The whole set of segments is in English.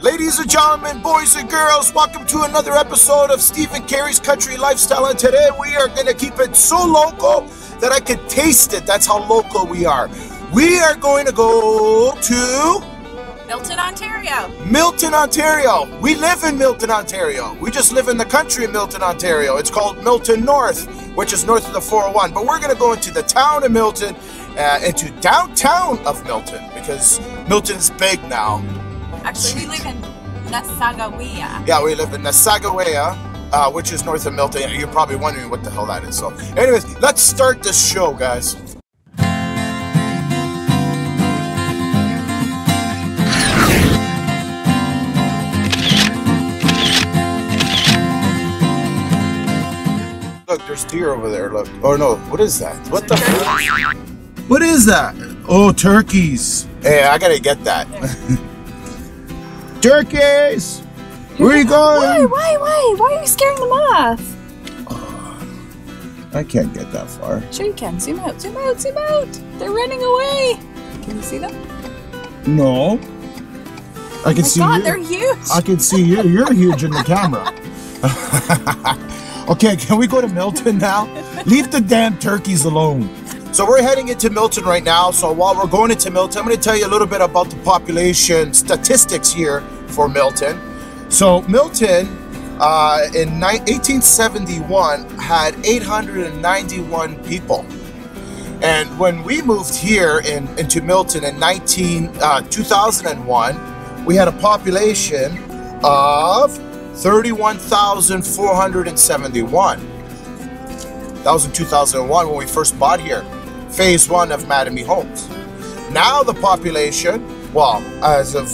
Ladies and gentlemen, boys and girls, welcome to another episode of Stephen Cari's Country Lifestyle. And today we are going to keep it so local that I can taste it. That's how local we are. We are going to go to Milton, Ontario. Milton, Ontario. We live in Milton, Ontario. We just live in the country of Milton, Ontario. It's called Milton North, which is north of the 401. But we're going to go into the town of Milton, uh, into downtown of Milton, because Milton's big now. Actually, we live in Nassagaweya. Yeah, we live in Nassagaweya, uh, which is north of Milton. You're probably wondering what the hell that is. So, anyways, let's start this show, guys. Look, there's deer over there. Look. Oh no, what is that? What the? Fuck? What is that? Oh, turkeys. Hey, I gotta get that. turkeys. Where are you going? why, why? Why Why are you scaring them off? Oh, I can't get that far. Sure you can. Zoom out, zoom out, zoom out. They're running away. Can you see them? No. I can Oh my see God, you. they're huge. I can see you. You're huge in the camera. okay, can we go to Milton now? Leave the damn turkeys alone. So we're heading into Milton right now. So while we're going into Milton, I'm going to tell you a little bit about the population statistics here for Milton. So Milton, uh, in ni- 1871, had 891 people. And when we moved here in, into Milton in 19, uh, 2001, we had a population of 31,471. That was in 2001 when we first bought here, phase one of Mattamy Homes. Now the population, well, as of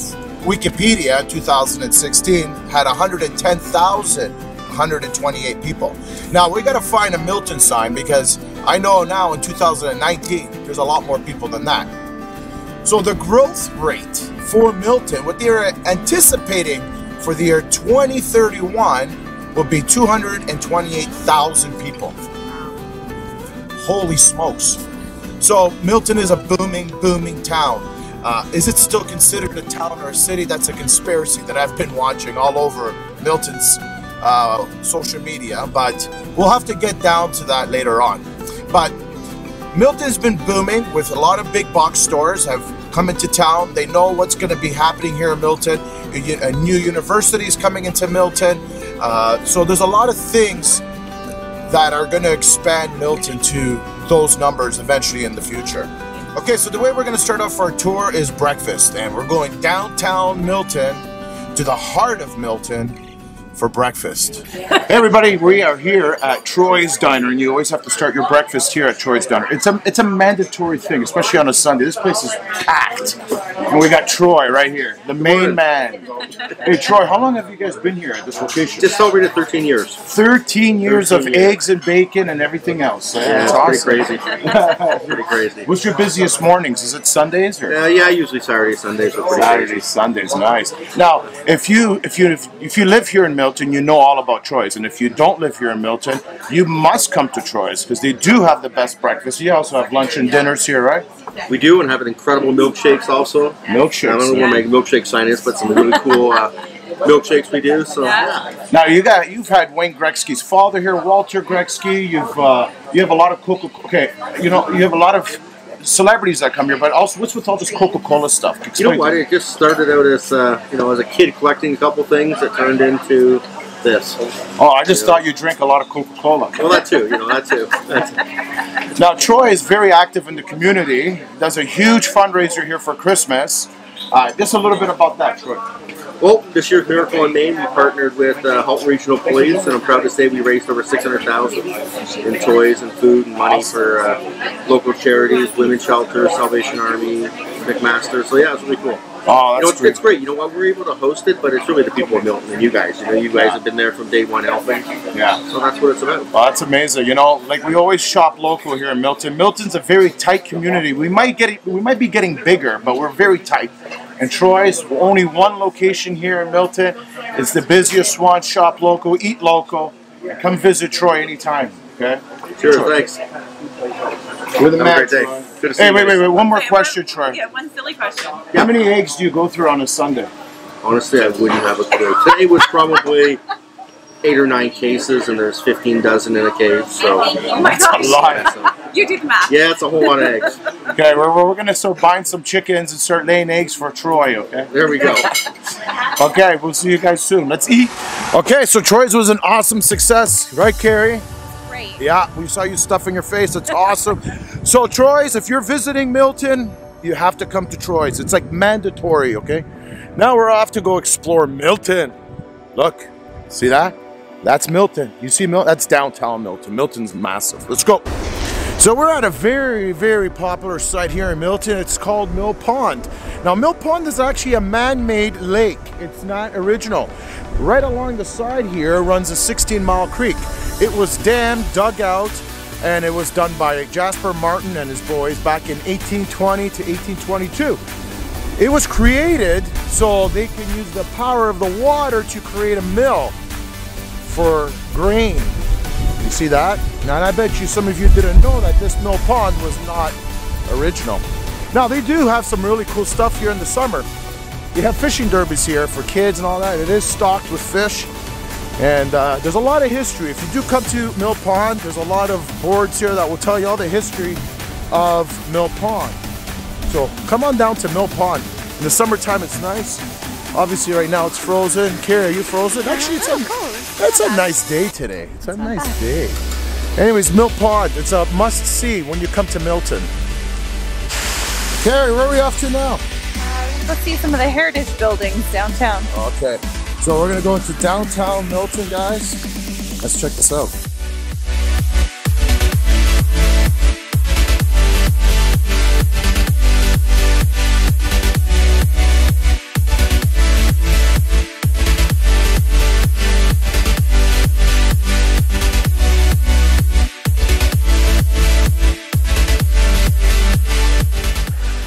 Wikipedia in 2016, had 110,128 people. Now we got to find a Milton sign because I know now in 2019 there's a lot more people than that. So the growth rate for Milton, what they're anticipating for the year 2031 will be 228,000 people. Holy smokes. So Milton is a booming, booming town. Uh, is it still considered a town or a city? That's a conspiracy that I've been watching all over Milton's uh, social media, but we'll have to get down to that later on. But Milton's been booming with a lot of big box stores have come into town. They know what's going to be happening here in Milton. A new university is coming into Milton. Uh, so there's a lot of things that are going to expand Milton to those numbers eventually in the future. Okay, so the way we're going to start off our tour is breakfast, and we're going downtown Milton to the heart of Milton for breakfast. Hey everybody, we are here at Troy's Diner, and you always have to start your breakfast here at Troy's Diner. It's a it's a mandatory thing, especially on a Sunday. This place is packed, and we got Troy right here, the main man. Hey Troy, how long have you guys been here at this location? Just celebrated 13 years. 13 years 13 of years. eggs and bacon and everything else. Yeah, That's it's awesome. pretty crazy. pretty crazy. What's your busiest mornings? Is it Sundays or? Uh, yeah, usually Saturday, Sundays are pretty Saturdays, crazy. Sundays, nice. Now, if you if you if, if you live here in Milton, you know all about Troy's, and if you don't live here in Milton, you must come to Troy's because they do have the best breakfast. You also have lunch and dinners here, right? We do and have an incredible milkshakes also. I don't know Milkshakes. where my milkshake sign is, but some really cool uh, milkshakes we do. So Now you got you've had Wayne Gretzky's father here, Walter Gretzky. You've uh, you have a lot of Coca. Okay, you know you have a lot of celebrities that come here, but also what's with all this Coca Cola stuff? you know what? It just started out as uh, you know as a kid collecting a couple things that turned into this. Oh, I just thought you drink a lot of Coca Cola. Well, that too. You know that too. That's, Now, Troy is very active in the community, does a huge fundraiser here for Christmas. Uh, just a little bit about that, Troy. Well, this year's Miracle in Main, we partnered with uh, Halton Regional Police, and I'm proud to say we raised over 600000 in toys and food and money for uh, local charities, Women's Shelter, Salvation Army, McMaster. So yeah, it's really cool. Oh, that's You know, it's, great. it's great. You know what? We're able to host it, but it's really the people of Milton and you guys. You know, you guys have been there from day one helping. Yeah. So that's what it's about. Well, that's amazing. You know, like we always shop local here in Milton. Milton's a very tight community. We might get we might be getting bigger, but we're very tight. And Troy's only one location here in Milton. It's the busiest one. Shop local, eat local, and come visit Troy anytime. Okay. Sure, Troy. thanks. We're the Have a man, great day. Good to see Hey, wait, wait, wait. One more Okay, question, we're- Troy. Yeah, one silly question. How many eggs do you go through on a Sunday? Honestly, I wouldn't have a clue. Today was probably eight or nine cases, and there's 15 dozen in a cave. So Oh my That's a lot. You did the math. yeah, it's a whole lot of eggs. Okay, we're, we're gonna start buying some chickens and start laying eggs for Troy. Okay. There we go. Okay, we'll see you guys soon. Let's eat. Okay, so Troy's was an awesome success, right, Cari? Great. Yeah, we saw you stuffing your face. It's awesome. so, Troy's, if you're visiting Milton, you have to come to Troy's. It's like mandatory, okay? Now we're off to go explore Milton. Look, see that? That's Milton. You see Milton? That's downtown Milton. Milton's massive. Let's go. So we're at a very, very popular site here in Milton. It's called Mill Pond. Now, Mill Pond is actually a man-made lake. It's not original. Right along the side here runs a 16-mile creek. It was dammed, dug out, and it was done by Jasper Martin and his boys back in 1820 to 1822. It was created so they can use the power of the water to create a mill for grain. You see that? Now, and I bet you some of you didn't know that this mill pond was not original. Now, they do have some really cool stuff here in the summer. You have fishing derbies here for kids and all that. It is stocked with fish. And uh, there's a lot of history. If you do come to Mill Pond, there's a lot of boards here that will tell you all the history of Mill Pond. So come on down to Mill Pond. In the summertime, it's nice. Obviously, right now it's frozen. Cari, are you frozen? Actually, it's a, it's a nice day today. It's a nice day. Anyways, Mill Pond. It's a must see when you come to Milton. Cari, where are we off to now? Uh, let's see some of the heritage buildings downtown. Okay. So we're gonna go into downtown Milton, guys. Let's check this out.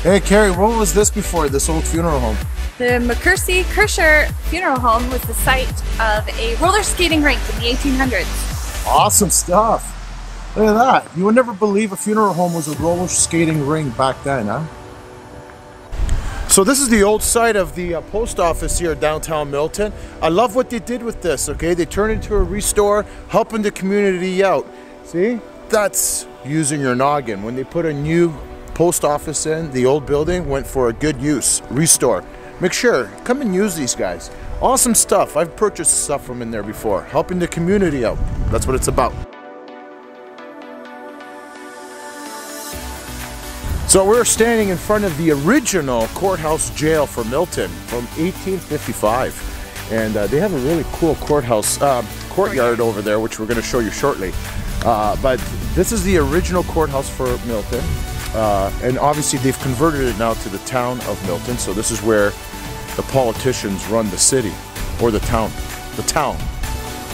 Hey Cari, what was this before? This old funeral home? The McCursey Kirscher Funeral Home was the site of a roller skating rink in the 1800s. Awesome stuff. Look at that. You would never believe a funeral home was a roller skating ring back then, huh? So this is the old site of the uh, post office here downtown Milton. I love what they did with this, okay? They turned it into a restore, helping the community out. See? That's using your noggin. When they put a new post office in, the old building went for a good use, restore. Make sure, come and use these guys. Awesome stuff. I've purchased stuff from in there before, helping the community out. That's what it's about. So we're standing in front of the original courthouse jail for Milton from 1855, and uh, they have a really cool courthouse um, courtyard over there, which we're going to show you shortly. Uh, but this is the original courthouse for Milton, uh, and obviously they've converted it now to the town of Milton. So this is where the politicians run the city or the town. The town.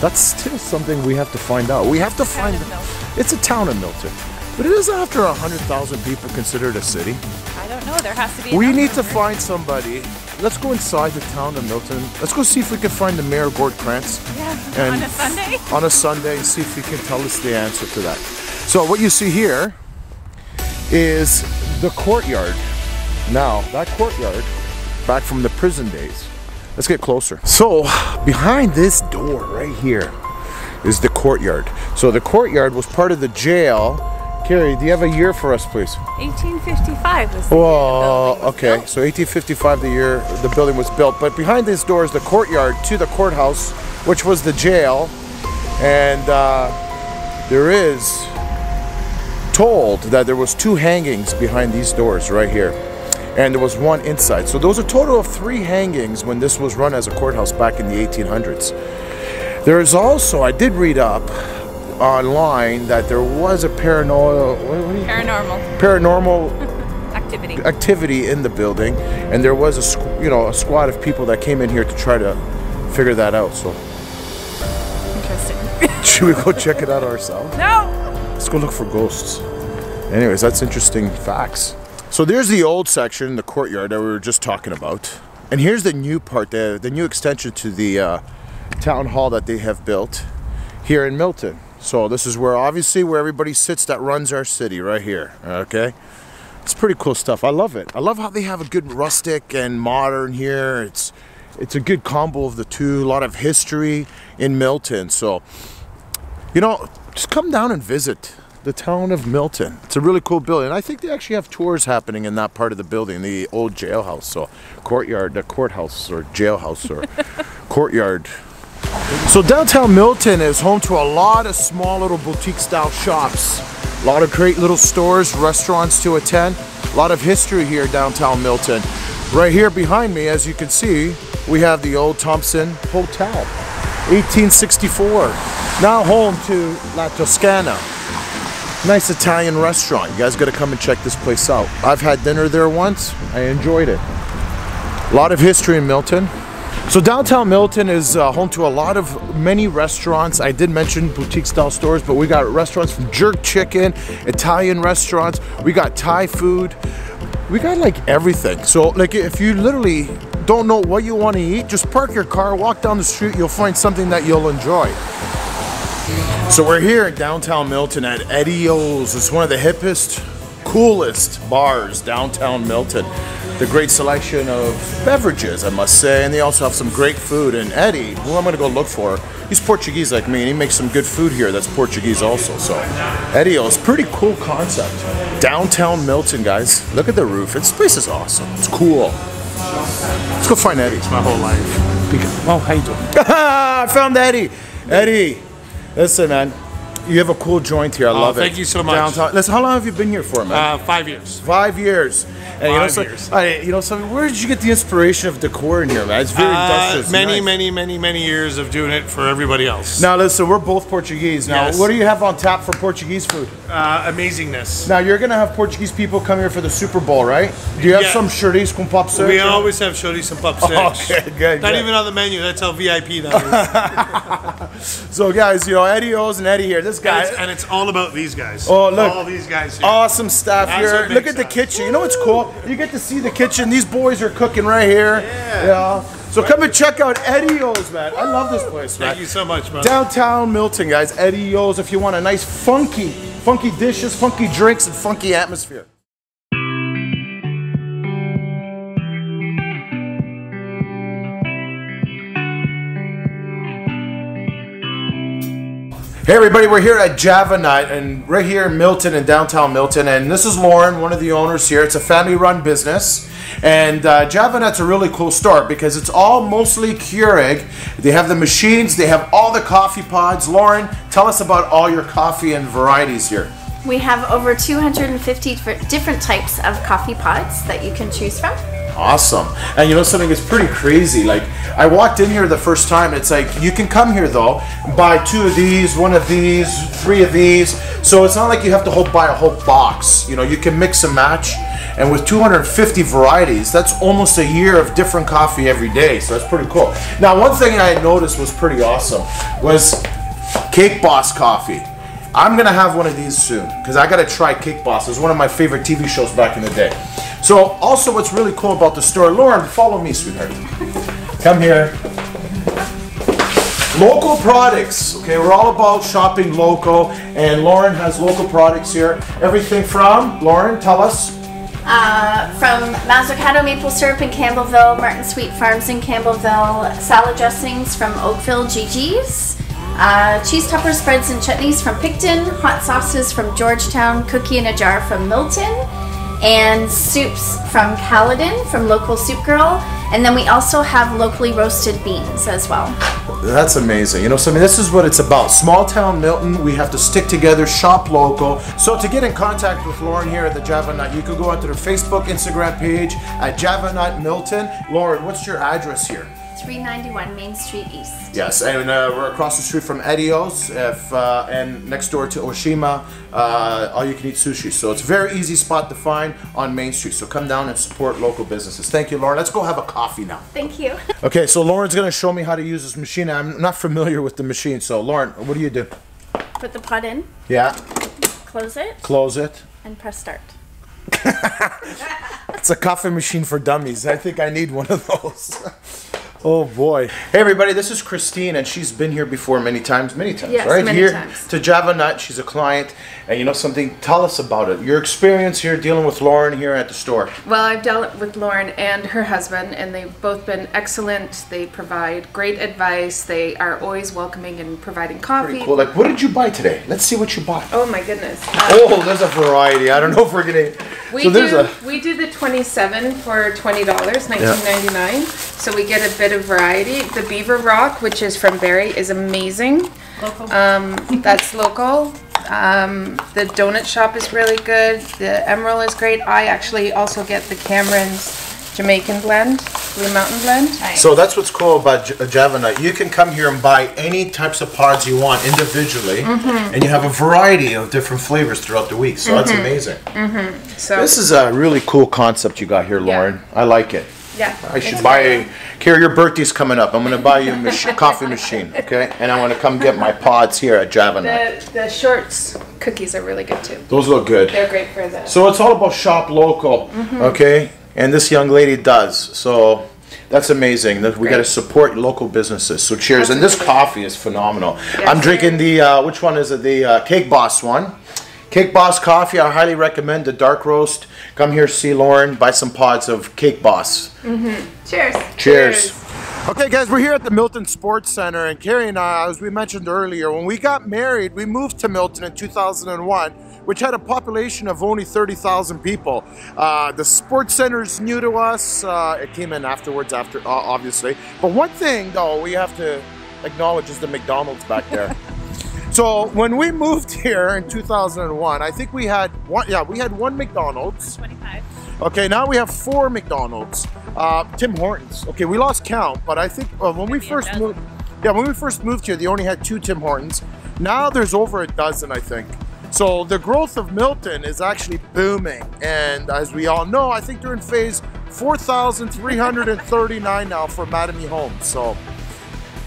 That's still something we have to find out. We have to find. Milton. It's a town of Milton, but it is after hundred thousand people considered a city. I don't know. There has to be. We number need to find somebody. Let's go inside the town of Milton. Let's go see if we can find the mayor Gord Krantz Yeah, on a Sunday. on a Sunday and see if he can tell us the answer to that. So what you see here is the courtyard. Now that courtyard, back from the prison days. Let's get closer. So behind this door right here is the courtyard. So the courtyard was part of the jail. Cari, do you have a year for us, please? 1855 was the year the was okay. built. So 1855, the year the building was built. But behind this door is the courtyard to the courthouse, which was the jail. And uh, there is told that there was two hangings behind these doors right here. And there was one inside. So those a total of three hangings when this was run as a courthouse back in the 1800s. There is also, I did read up online that there was a paranormal, what, what do you- Paranormal paranormal activity. activity in the building, and there was a you know a squad of people that came in here to try to figure that out. So Interesting. should we go check it out ourselves? no. Let's go look for ghosts. Anyways, that's interesting facts. So there's the old section, the courtyard that we were just talking about, and here's the new part, the the new extension to the uh, town hall that they have built here in Milton. So this is where obviously where everybody sits that runs our city right here. Okay. It's pretty cool stuff. I love it. I love how they have a good rustic and modern here. It's it's a good combo of the two. A lot of history in Milton. So, you know, just come down and visit the town of Milton. It's a really cool building. I think they actually have tours happening in that part of the building, the old jailhouse. So, courtyard, the courthouse or jailhouse or courtyard. So downtown Milton is home to a lot of small little boutique style shops. A lot of great little stores, restaurants to attend. A lot of history here downtown Milton. Right here behind me, as you can see, we have the old Thompson Hotel, 1864. Now home to La Toscana. Nice Italian restaurant. You guys gotta come and check this place out. I've had dinner there once. I enjoyed it. A lot of history in Milton. So downtown Milton is uh, home to a lot of many restaurants. I did mention boutique style stores, but we got restaurants from jerk chicken, Italian restaurants. We got Thai food. We got like everything. So like if you literally don't know what you want to eat, just park your car, walk down the street, you'll find something that you'll enjoy. So we're here in downtown Milton at Eddie O's. It's one of the hippest, coolest bars downtown Milton. The great selection of beverages, I must say, and they also have some great food. And Eddie, who I'm gonna go look for, he's Portuguese like me, and he makes some good food here that's Portuguese also. So Eddie oh, O's, pretty cool concept. Downtown Milton, guys. Look at the roof. This place is awesome. It's cool. Let's go find Eddie. It's my whole life. Oh, how you doing? I found Eddie. Eddie, listen, man. You have a cool joint here. I love it. Oh, thank you so much. Downtown. Listen, how long have you been here for, man? Uh, five years. Five years. And you know, Five so, years. I, you know, so where did you get the inspiration of decor in here, man? It's very Uh, many, nice. many, many, many years of doing it for everybody else. Now, listen, we're both Portuguese. Now, Yes. what do you have on tap for Portuguese food? Uh, amazingness. Now, you're gonna have Portuguese people come here for the Super Bowl, right? Do you have Yeah. some chouriço com pop We always have chouriço and pop sticks. Okay, good, Not good. even on the menu. That's how VIP that is. So, guys, you know, Eddie O's and Eddie here. This and, guy. it's, and it's all about these guys. Oh, look. All these guys here. Awesome stuff That's here. Look at the kitchen. You know what's cool? You get to see the kitchen. These boys are cooking right here. Yeah. So come and check out Eddie O's, man. I love this place, man. Thank you so much, brother. Downtown Milton, guys. Eddie O's if you want a nice funky, funky dishes, funky drinks, and funky atmosphere. Hey everybody, we're here at Java Nut and right here in Milton in downtown Milton and this is Lauren, one of the owners here. It's a family run business and uh, Java Nut's a really cool store because it's all mostly Keurig. They have the machines, they have all the coffee pods. Lauren, tell us about all your coffee and varieties here. We have over 250 different- types of coffee pods that you can choose from. Awesome. And you know something is pretty crazy. Like I walked in here the first time. It's like you can come here though, buy two of these, one of these, three of these. So it's not like you have to whole, buy a whole box. You know, you can mix and match. And with 250 varieties, that's almost a year of different coffee every day. So that's pretty cool. Now, one thing I noticed was pretty awesome was Cake Boss coffee. I'm gonna have one of these soon because I gotta try Cake Boss. It was one of my favorite TV shows back in the day. So, also, what's really cool about the store, Lauren, follow me, sweetheart. Come here. Local products. Okay, we're all about shopping local, and Lauren has local products here. Everything from Lauren, tell us. Uh, from Mazzucato maple syrup in Campbellville, Martin Sweet Farms in Campbellville, salad dressings from Oakville GG's, uh, cheese topper spreads and chutneys from Picton, hot sauces from Georgetown, cookie in a jar from Milton, and soups from Caledon from local soup girl. And then we also have locally roasted beans as well. That's amazing. You know, so I mean, this is what it's about. Small town Milton, we have to stick together, shop local. So to get in contact with Lauren here at the Java Nut, you can go onto their Facebook, Instagram page at Java Nut Milton. Lauren, what's your address here? 391 Main Street East. Yes, and uh, we're across the street from Eddios, if, uh, and next door to Oshima, uh, all you can eat sushi. So it's a very easy spot to find on Main Street. So come down and support local businesses. Thank you, Lauren. Let's go have a coffee now. Thank you. Okay, so Lauren's gonna show me how to use this machine. I'm not familiar with the machine. So Lauren, what do you do? Put the pot in, Yeah, close it, close it. and press start. It's a coffee machine for dummies. I think I need one of those. Oh boy. Hey everybody, this is Christine and she's been here before many times, many times, Yes, right? many here times. to Java Nut, she's a client. And you know something, tell us about it. Your experience here dealing with Lauren here at the store. Well, I've dealt with Lauren and her husband, and they've both been excellent. They provide great advice. They are always welcoming and providing coffee. Well, like what did you buy today? Let's see what you bought. Oh my goodness. Oh, there's a variety. I don't know if we're gonna. we so do a. we do the 27 for $20, 19.99. So we get a bit of variety. The Beaver Rock, which is from Barrie, is amazing. Um, that's local. Um, the donut shop is really good. The Emerald is great. I actually also get the Cameron's Jamaican blend, Blue Mountain blend. So that's what's cool about J- Java Nut. You can come here and buy any types of pods you want individually, Mm-hmm. and you have a variety of different flavors throughout the week. So that's amazing. So This is a really cool concept you got here, Lauren. I like it. Yeah, I should buy a. Kara, your birthday's coming up. I'm gonna buy you a mach- coffee machine, okay? And I'm gonna come get my pods here at Java Nut. The the shorts cookies are really good too. Those look good. They're great for the. So it's all about shop local, Mm-hmm. okay? And this young lady does. So that's amazing. That we got to support local businesses. So cheers. And this coffee is phenomenal. I'm drinking the uh, which one is it? The uh, Cake Boss one. Cake Boss coffee. I highly recommend the dark roast. Come here, see Lauren. Buy some pods of Cake Boss. Mm-hmm. Cheers. Cheers. Okay, guys, we're here at the Milton Sports Center, and Cari and I, as we mentioned earlier, when we got married, we moved to Milton in 2001, which had a population of only 30,000 people. Uh, the Sports Center is new to us. Uh, it came in afterwards, after uh, obviously. But one thing, though, we have to acknowledge is the McDonald's back there. So when we moved here in 2001, I think we had one. Yeah, we had one McDonald's. 25. Okay, now we have four McDonald's. Uh, Tim Hortons. Okay, we lost count, but I think uh, when we Maybe first moved, yeah, when we first moved here, they only had two Tim Hortons. Now there's over a dozen, I think. So the growth of Milton is actually booming, and as we all know, I think they're in phase 4,339 now for Mattamy Homes. So,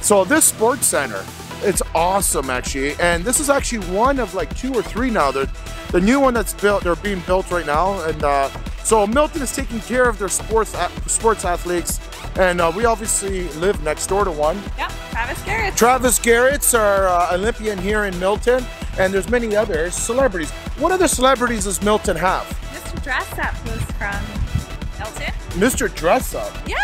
so this sports center, it's awesome actually, and this is actually one of like two or three now. The the new one that's built, they're being built right now, and uh, so Milton is taking care of their sports sports athletes, and uh, we obviously live next door to one. Yep, Travis Gerrits. Travis Gerrits' our uh, Olympian here in Milton, and there's many other celebrities. What other celebrities does Milton have? Mr. Dress Up was from Milton. Mr. Dress Up. Yeah,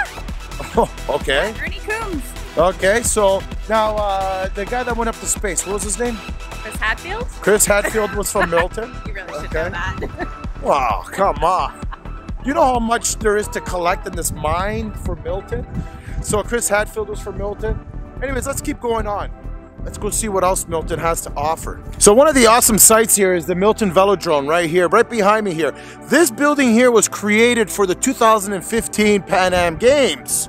okay. Ernie Coombs. Okay. So now uh, the guy that went up to space, what was his name? Chris Hadfield. Chris Hadfield was from Milton. You really should Okay. know that. Wow, come on. You know how much there is to collect in this mine for Milton? So Chris Hadfield was from Milton. Anyways, let's keep going on. Let's go see what else Milton has to offer. So one of the awesome sites here is the Milton Velodrome right here, right behind me here. This building here was created for the 2015 Pan Am Games.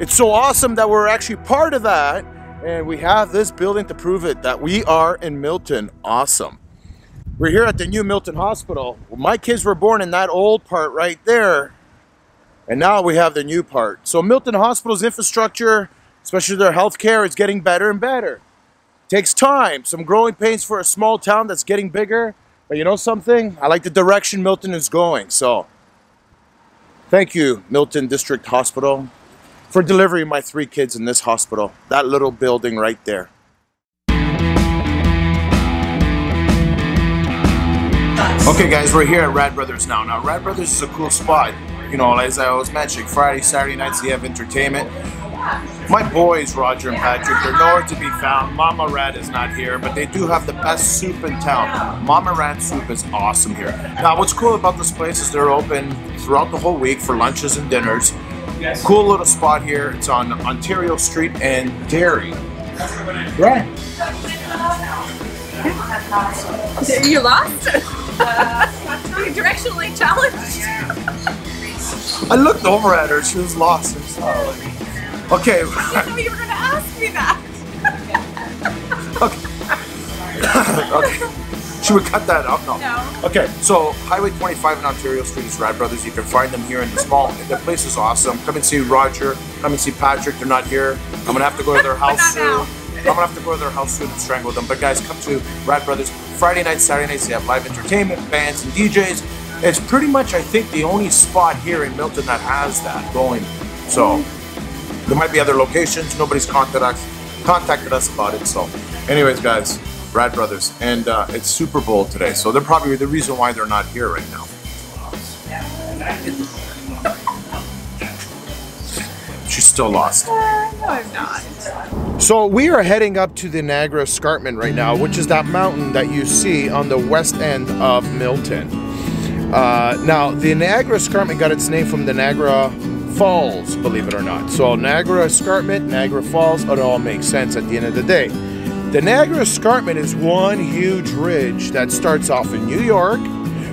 It's so awesome that we're actually part of that and we have this building to prove it that we are in Milton. Awesome. We're here at the new Milton Hospital. Well, my kids were born in that old part right there. And now we have the new part. So Milton Hospital's infrastructure, especially their healthcare, is getting better and better. Takes time, some growing pains for a small town that's getting bigger. But you know something? I like the direction Milton is going. So thank you, Milton District Hospital, for delivering my three kids in this hospital. That little building right there. Okay, guys, we're here at Rad Brothers now. Now, Rad Brothers is a cool spot. You know, as I was mentioning, Friday, Saturday nights they have entertainment. My boys, Roger and Patrick, they're nowhere to be found. Mama Rad is not here, but they do have the best soup in town. Mama Rad soup is awesome here. Now, what's cool about this place is they're open throughout the whole week for lunches and dinners. Cool little spot here. It's on Ontario Street and Dairy. Right. You lost? you directionally challenged. I looked over at her. She was lost. I'm sorry. Okay. I know you were going to ask me that. okay. okay. Should we cut that out? No. No. Okay, so Highway 25 in Ontario Street is Rad Brothers. You can find them here in the small. The place is awesome. Come and see Roger. Come and see Patrick. They're not here. I'm gonna have to go to their house soon. I'm gonna have to go to their house soon and strangle them. But guys, come to Rad Brothers Friday nights, Saturday nights. They have live entertainment, bands, and DJs. It's pretty much, I think, the only spot here in Milton that has that going. So, there might be other locations. Nobody's contacted us, contacted us about it. So, anyways, guys, Rad Brothers, and uh, it's Super Bowl today, so they're probably the reason why they're not here right now. She's still lost. No, I'm not. So we are heading up to the Niagara Escarpment right now, which is that mountain that you see on the west end of Milton. Uh, now, the Niagara Escarpment got its name from the Niagara Falls, believe it or not. So Niagara Escarpment, Niagara Falls, it all makes sense at the end of the day. The Niagara Escarpment is one huge ridge that starts off in New York,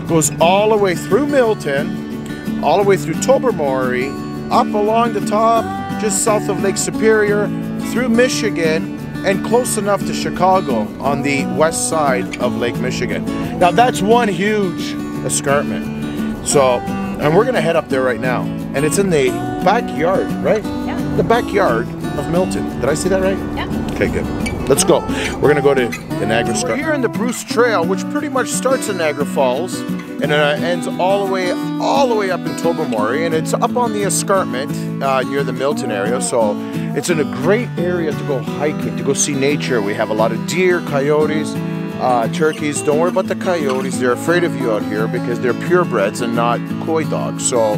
goes all the way through Milton, all the way through Tobermory, up along the top, just south of Lake Superior, through Michigan, and close enough to Chicago on the west side of Lake Michigan. Now that's one huge escarpment. So, and we're gonna head up there right now. And it's in the backyard, right? Yeah. The backyard of Milton. Did I say that right? Yeah. Okay, good. Let's go. We're gonna go to the Niagara. We're here in the Bruce Trail, which pretty much starts in Niagara Falls and uh, ends all the way all the way up in Tobermory, and it's up on the escarpment uh, near the Milton area. So it's in a great area to go hiking, to go see nature. We have a lot of deer, coyotes, uh, turkeys. Don't worry about the coyotes; they're afraid of you out here because they're purebreds and not coy dogs. So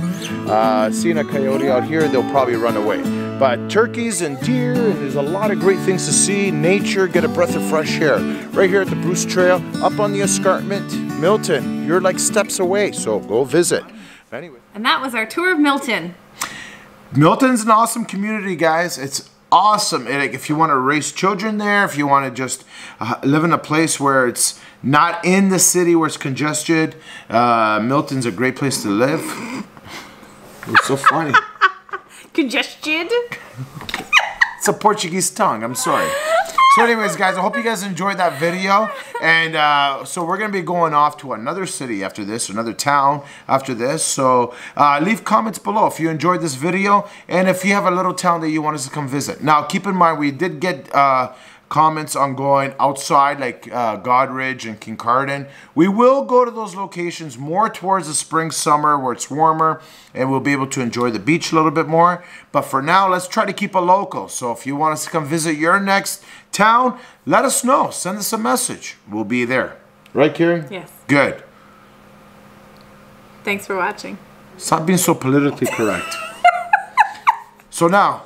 uh, seeing a coyote out here, they'll probably run away. But turkeys and deer, and there's a lot of great things to see. Nature, get a breath of fresh air. Right here at the Bruce Trail, up on the escarpment, Milton. You're like steps away, so go visit. Anyway. And that was our tour of Milton. Milton's an awesome community, guys. It's awesome. And, if you want to raise children there, if you want to just uh, live in a place where it's not in the city where it's congested, uh, Milton's a great place to live. It's so funny. Congested. It's a Portuguese tongue. I'm sorry. So anyways, guys, I hope you guys enjoyed that video. And uh, so we're going to be going off to another city after this, another town after this. So uh, leave comments below if you enjoyed this video and if you have a little town that you want us to come visit. Now, keep in mind, we did get... Uh, comments on going outside like uh, Goderich and Kincardine. We will go to those locations more towards the spring, summer where it's warmer and we'll be able to enjoy the beach a little bit more. But for now, let's try to keep it local. So if you want us to come visit your next town, let us know. Send us a message. We'll be there. Right, Kieran? Yes. Good. Thanks for watching. Stop being so politically correct. so now,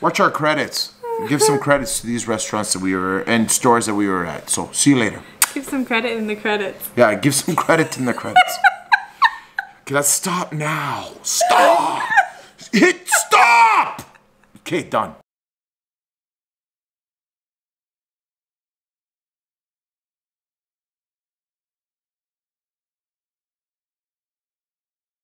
watch our credits. Give some credits to these restaurants that we were and stores that we were at. So see you later. Give some credit in the credits. Yeah, give some credit in the credits. okay, let's stop now. Stop. Hit stop. Okay, done.